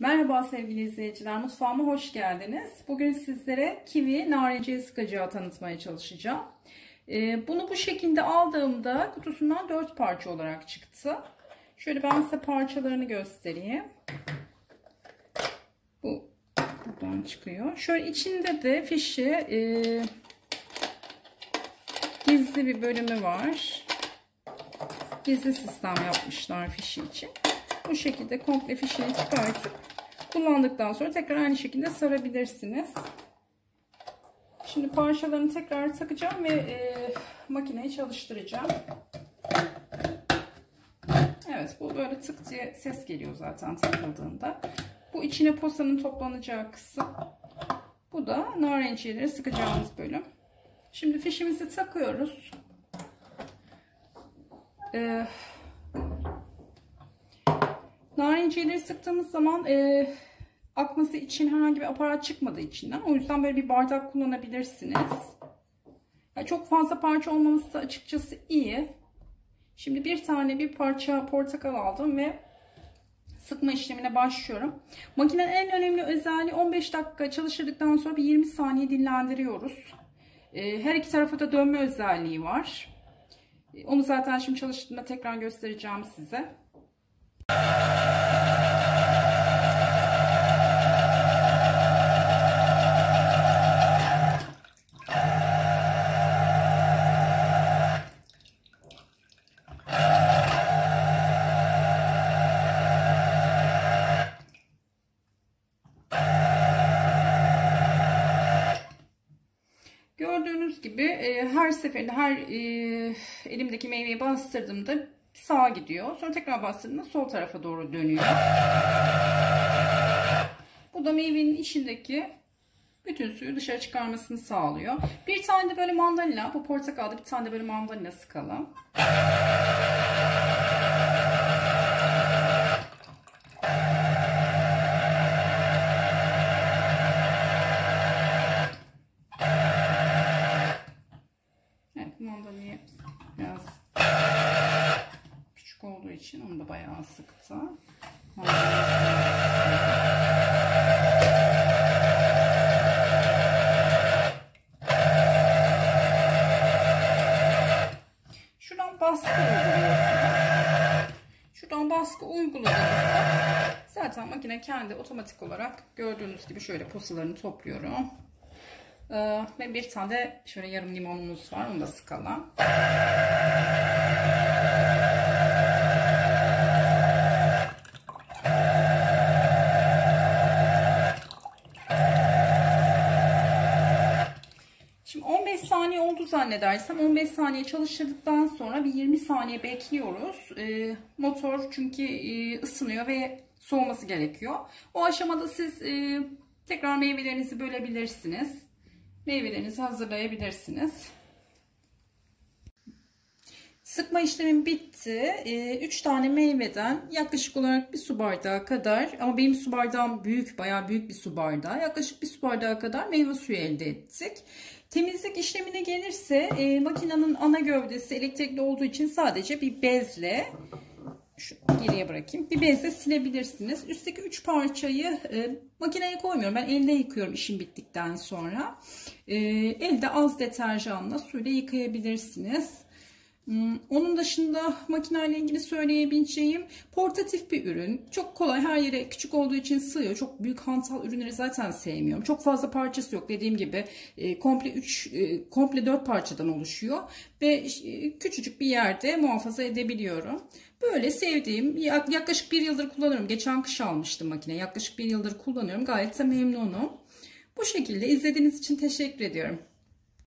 Merhaba sevgili izleyiciler, mutfağıma hoş geldiniz. Bugün sizlere kivi narenciye sıkacağı tanıtmaya çalışacağım. Ee, bunu bu şekilde aldığımda kutusundan 4 parça olarak çıktı. Şöyle ben size parçalarını göstereyim. Bu buradan çıkıyor. Şöyle içinde de fişi e, gizli bir bölümü var. Gizli sistem yapmışlar fişi için. Bu şekilde komple fişini çıkartıp kullandıktan sonra tekrar aynı şekilde sarabilirsiniz. Şimdi parçalarını tekrar takacağım ve e, makineyi çalıştıracağım. Evet bu böyle tık diye ses geliyor zaten takıldığında. Bu içine posanın toplanacağı kısım. Bu da narenciyeleri sıkacağımız bölüm. Şimdi fişimizi takıyoruz. Ee, Narenciyeleri sıktığımız zaman e, akması için herhangi bir aparat çıkmadığı içinden. O yüzden böyle bir bardak kullanabilirsiniz. Yani çok fazla parça olmaması da açıkçası iyi. Şimdi bir tane bir parça portakal aldım ve sıkma işlemine başlıyorum. Makinenin en önemli özelliği 15 dakika çalıştırdıktan sonra bir 20 saniye dinlendiriyoruz. E, her iki tarafa da dönme özelliği var. E, onu zaten şimdi çalıştığımda tekrar göstereceğim size. Gördüğünüz gibi e, her seferinde her e, elimdeki meyveyi bastırdığımda sağa gidiyor. Sonra tekrar bastırdığımda sol tarafa doğru dönüyor. Bu da meyvenin içindeki bütün suyu dışarı çıkarmasını sağlıyor. Bir tane de böyle mandalina, bu portakalda bir tane de böyle mandalina sıkalım. Evet, mandalinayı biraz küçük olduğu için onu da bayağı sıktı. Şuradan baskı uyguluyorsunuz. Şuradan baskı uyguladığınızda zaten makine kendi otomatik olarak gördüğünüz gibi şöyle posalarını topluyorum. Ee, ve bir tane de şöyle yarım limonumuz var. Onu da sıkalım. Şimdi 15 saniye oldu zannedersem 15 saniye çalıştırdıktan sonra bir 20 saniye bekliyoruz. Ee, motor çünkü e, ısınıyor ve soğuması gerekiyor. O aşamada siz e, tekrar meyvelerinizi bölebilirsiniz. Meyvelerinizi hazırlayabilirsiniz. Sıkma işlemim bitti. 3 ee, tane meyveden yaklaşık olarak bir su bardağı kadar ama benim su bardağım büyük bayağı büyük bir su bardağı. Yaklaşık bir su bardağı kadar meyve suyu elde ettik. Temizlik işlemine gelirse e, makinenin ana gövdesi elektrikli olduğu için sadece bir bezle şu geriye bırakayım. Bir bezle silebilirsiniz. Üstteki 3 parçayı e, makineye koymuyorum. Ben elde yıkıyorum işim bittikten sonra. E, elde az deterjanla suyla yıkayabilirsiniz. Hmm, onun dışında makineyle ilgili söyleyebileceğim portatif bir ürün. Çok kolay her yere küçük olduğu için sığıyor. Çok büyük hantal ürünleri zaten sevmiyorum. Çok fazla parçası yok. Dediğim gibi e, komple 3 e, komple 4 parçadan oluşuyor ve e, küçücük bir yerde muhafaza edebiliyorum. Böyle sevdiğim yaklaşık bir yıldır kullanıyorum. Geçen kış almıştım makine. Yaklaşık bir yıldır kullanıyorum. Gayet de memnunum. Bu şekilde izlediğiniz için teşekkür ediyorum.